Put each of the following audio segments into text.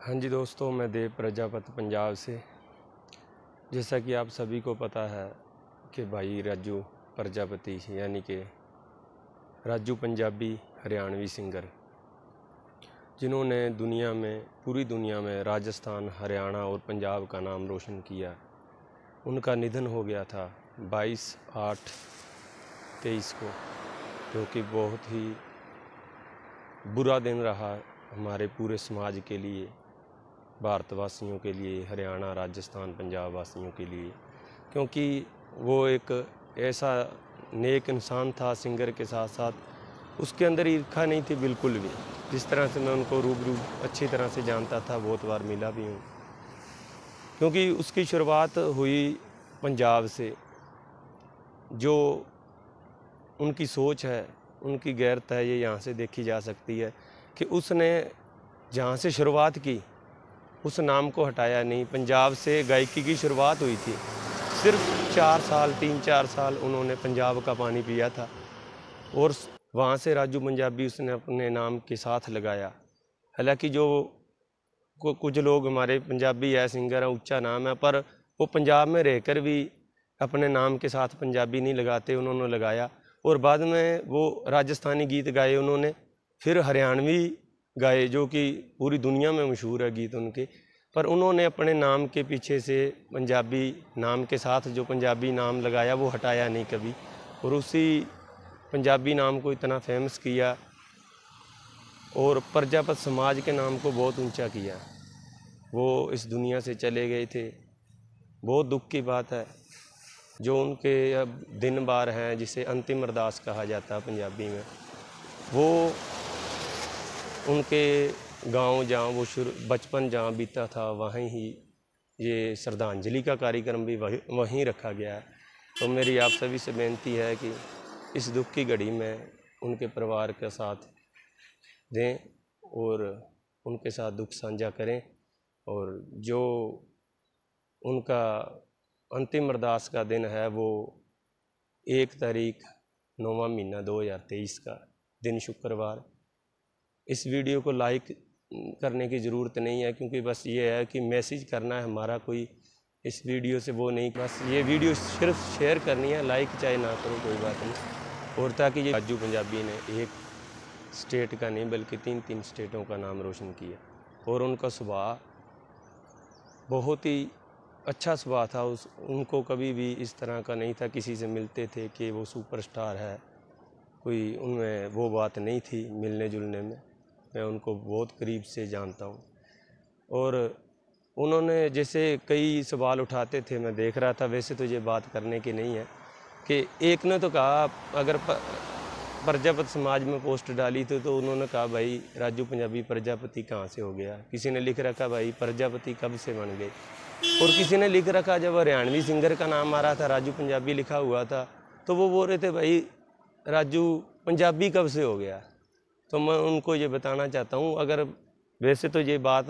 हाँ जी दोस्तों, मैं देव प्रजापति पंजाब से। जैसा कि आप सभी को पता है कि भाई राजू प्रजापति, यानी कि राजू पंजाबी हरियाणवी सिंगर, जिन्होंने दुनिया में, पूरी दुनिया में राजस्थान, हरियाणा और पंजाब का नाम रोशन किया। उनका निधन हो गया था 22 आठ तेईस को, जो कि बहुत ही बुरा दिन रहा हमारे पूरे समाज के लिए। भारतवासियों के लिए, हरियाणा, राजस्थान पंजाब वासियों के लिए। क्योंकि वो एक ऐसा नेक इंसान था, सिंगर के साथ साथ उसके अंदर ईर्खा नहीं थी बिल्कुल भी। जिस तरह से मैं उनको रूबरू, अच्छी तरह से जानता था, बहुत बार मिला भी हूँ। क्योंकि उसकी शुरुआत हुई पंजाब से। जो उनकी सोच है, उनकी गैरत है, ये यहाँ से देखी जा सकती है कि उसने जहाँ से शुरुआत की उस नाम को हटाया नहीं। पंजाब से गायकी की शुरुआत हुई थी। सिर्फ़ चार साल, तीन चार साल उन्होंने पंजाब का पानी पिया था और वहाँ से राजू पंजाबी उसने अपने नाम के साथ लगाया। हालाँकि जो कुछ लोग हमारे पंजाबी है सिंगर है ऊँचा नाम है, पर वो पंजाब में रहकर भी अपने नाम के साथ पंजाबी नहीं लगाते, उन्होंने लगाया। और बाद में वो राजस्थानी गीत गाए उन्होंने। फिर हरियाणवी गाए, जो कि पूरी दुनिया में मशहूर है गीत उनके। पर उन्होंने अपने नाम के पीछे से पंजाबी नाम के साथ जो पंजाबी नाम लगाया, वो हटाया नहीं कभी। और उसी पंजाबी नाम को इतना फ़ेमस किया और प्रजापत समाज के नाम को बहुत ऊँचा किया। वो इस दुनिया से चले गए थे। बहुत दुख की बात है। जो उनके अब दिन बार हैं, जिसे अंतिम अरदास कहा जाता है पंजाबी में, वो उनके गाँव जहाँ वो शुरू, बचपन जहाँ बीता था, वहीं ही ये श्रद्धांजलि का कार्यक्रम भी वही, वहीं रखा गया है। तो मेरी आप सभी से बेनती है कि इस दुख की घड़ी में उनके परिवार के साथ दें और उनके साथ दुख साझा करें और जो उनका अंतिम अरदास का दिन है वो एक तारीख नौवा महीना 2023 का, दिन शुक्रवार। इस वीडियो को लाइक करने की ज़रूरत नहीं है, क्योंकि बस ये है कि मैसेज करना है हमारा, कोई इस वीडियो से वो नहीं। बस ये वीडियो सिर्फ़ शेयर करनी है, लाइक चाहे ना करो, कोई बात नहीं। और ताकि ये राजू पंजाबी ने एक स्टेट का नहीं, बल्कि तीन तीन स्टेटों का नाम रोशन किया। और उनका स्वभाव बहुत ही अच्छा स्वभाव था। उस, उनको कभी भी इस तरह का नहीं था, किसी से मिलते थे कि वो सुपरस्टार है, कोई उनमें वो बात नहीं थी मिलने जुलने में। मैं उनको बहुत करीब से जानता हूँ। और उन्होंने जैसे कई सवाल उठाते थे, मैं देख रहा था, वैसे तो ये बात करने की नहीं है कि एक ने तो कहा, अगर प्रजापति समाज में पोस्ट डाली थी तो उन्होंने कहा, भाई, राजू पंजाबी प्रजापति कहाँ से हो गया? किसी ने लिख रखा, भाई, प्रजापति कब से बन गए? और किसी ने लिख रखा, जब हरियाणवी सिंगर का नाम आ रहा था, राजू पंजाबी लिखा हुआ था तो वो बोल रहे थे, भाई, राजू पंजाबी कब से हो गया? तो मैं उनको ये बताना चाहता हूँ, अगर वैसे तो ये बात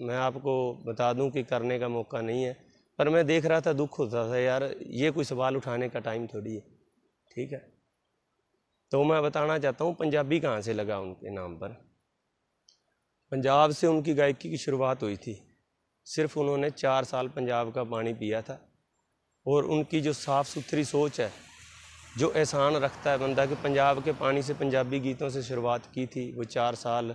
मैं आपको बता दूँ कि करने का मौका नहीं है, पर मैं देख रहा था, दुख होता था यार, ये कोई सवाल उठाने का टाइम थोड़ी है, ठीक है? तो मैं बताना चाहता हूँ, पंजाबी कहाँ से लगा उनके नाम पर? पंजाब से उनकी गायकी की शुरुआत हुई थी, सिर्फ़ उन्होंने चार साल पंजाब का पानी पिया था, और उनकी जो साफ़ सुथरी सोच है जो एहसान रखता है बंदा कि पंजाब के पानी से पंजाबी गीतों से शुरुआत की थी, वो चार साल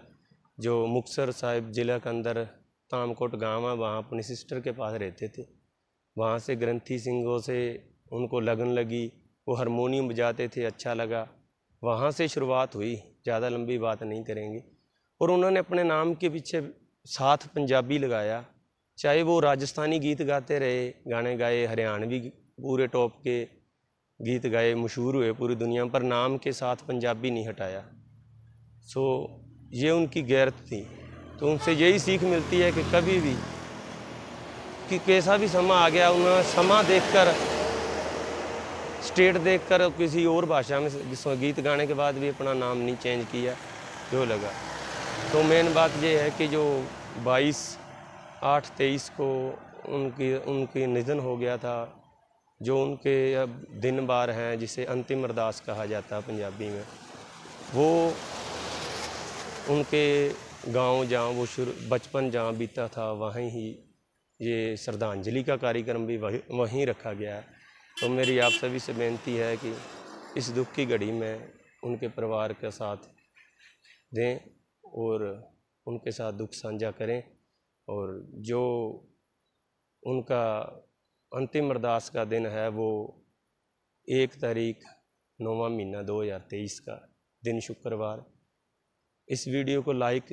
जो मुक्सर साहिब ज़िला के अंदर तामकोट गाँव है, वहाँ अपनी सिस्टर के पास रहते थे। वहाँ से ग्रंथी सिंहों से उनको लगन लगी, वो हारमोनियम बजाते थे अच्छा लगा। वहाँ से शुरुआत हुई, ज़्यादा लंबी बात नहीं करेंगे। और उन्होंने अपने नाम के पीछे साथ पंजाबी लगाया, चाहे वो राजस्थानी गीत गाते रहे, गाने गाए हरियाणवी पूरे टॉप के गीत गाए, मशहूर हुए पूरी दुनिया पर नाम के साथ पंजाबी नहीं हटाया। सो ये उनकी गैरत थी। तो उनसे यही सीख मिलती है कि कभी भी, कि कैसा भी समा आ गया, उन्होंने समा देखकर स्टेट देखकर किसी और भाषा में गीत गाने के बाद भी अपना नाम नहीं चेंज किया, जो लगा। तो मेन बात यह है कि जो 22 आठ, तेईस को उनकी उनकी निधन हो गया था जो उनके अब दिन बार हैं, जिसे अंतिम अरदास कहा जाता है पंजाबी में, वो उनके गाँव जहाँ वो शुरू, बचपन जहाँ बीता था, वहीं ही ये श्रद्धांजलि का कार्यक्रम भी वही, वहीं रखा गया है। तो मेरी आप सभी से बेनती है कि इस दुख की घड़ी में उनके परिवार के साथ दें और उनके साथ दुख साझा करें और जो उनका अंतिम अरदास का दिन है वो एक तारीख नौवा महीना 2023 का दिन शुक्रवार। इस वीडियो को लाइक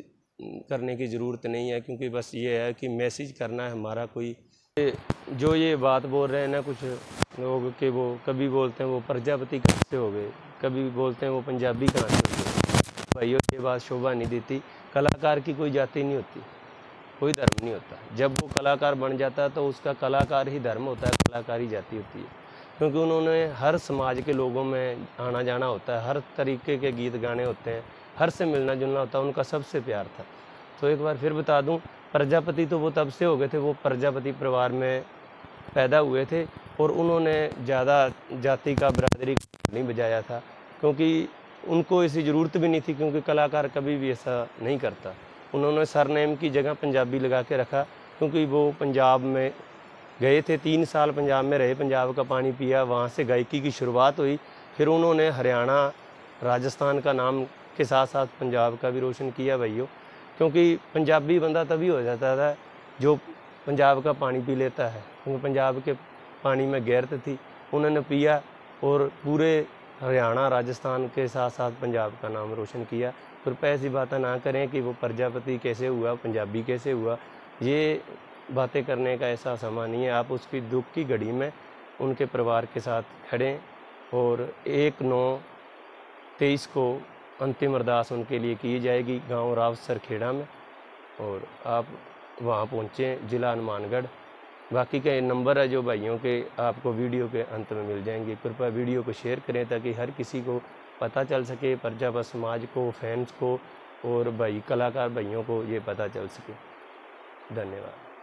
करने की ज़रूरत नहीं है क्योंकि बस ये है कि मैसेज करना है हमारा कोई। जो ये बात बोल रहे हैं ना, कुछ लोग कि वो कभी बोलते हैं वो प्रजापति कहाँ हो गए, कभी बोलते हैं वो पंजाबी कहाँ से हो गए। भाइयों, ये बात शोभा नहीं देती। कलाकार की कोई जाति नहीं होती। कोई धर्म नहीं होता। जब वो कलाकार बन जाता है तो उसका कलाकार ही धर्म होता है, कलाकार ही जाति होती है। क्योंकि उन्होंने हर समाज के लोगों में आना जाना होता है, हर तरीके के गीत गाने होते हैं, हर से मिलना जुलना होता है, उनका सबसे प्यार था। तो एक बार फिर बता दूँ, प्रजापति तो वो तब से हो गए थे, वो प्रजापति परिवार में पैदा हुए थे, और उन्होंने ज़्यादा जाति का बरादरी नहीं बजाया था, क्योंकि उनको ऐसी ज़रूरत भी नहीं थी, क्योंकि कलाकार कभी भी ऐसा नहीं करता। उन्होंने सरनेम की जगह पंजाबी लगा के रखा, क्योंकि वो पंजाब में गए थे, तीन साल पंजाब में रहे, पंजाब का पानी पिया, वहाँ से गायकी की शुरुआत हुई, फिर उन्होंने हरियाणा, राजस्थान का नाम के साथ साथ पंजाब का भी रोशन किया भाइयों, क्योंकि पंजाबी बंदा तभी हो जाता था जो पंजाब का पानी पी लेता है, क्योंकि पंजाब के पानी में गैरत थी, उन्होंने पिया और पूरे हरियाणा, राजस्थान के साथ साथ पंजाब का नाम रोशन किया। कृपया ऐसी बातें ना करें कि वो प्रजापति कैसे हुआ, पंजाबी कैसे हुआ। ये बातें करने का ऐसा समय नहीं है। आप उसकी दुख की घड़ी में उनके परिवार के साथ खड़ें और एक नौ तेईस को अंतिम अरदास उनके लिए की जाएगी गाँव राव सरखेड़ा में और आप वहाँ पहुँचें ज़िला हनुमानगढ़। बाकी के नंबर है जो भाइयों के आपको वीडियो के अंत में मिल जाएँगे। कृपया वीडियो को शेयर करें ताकि हर किसी को पता चल सके प्रजा व समाज को फैंस को और भाई कलाकार भाइयों को ये पता चल सके। धन्यवाद।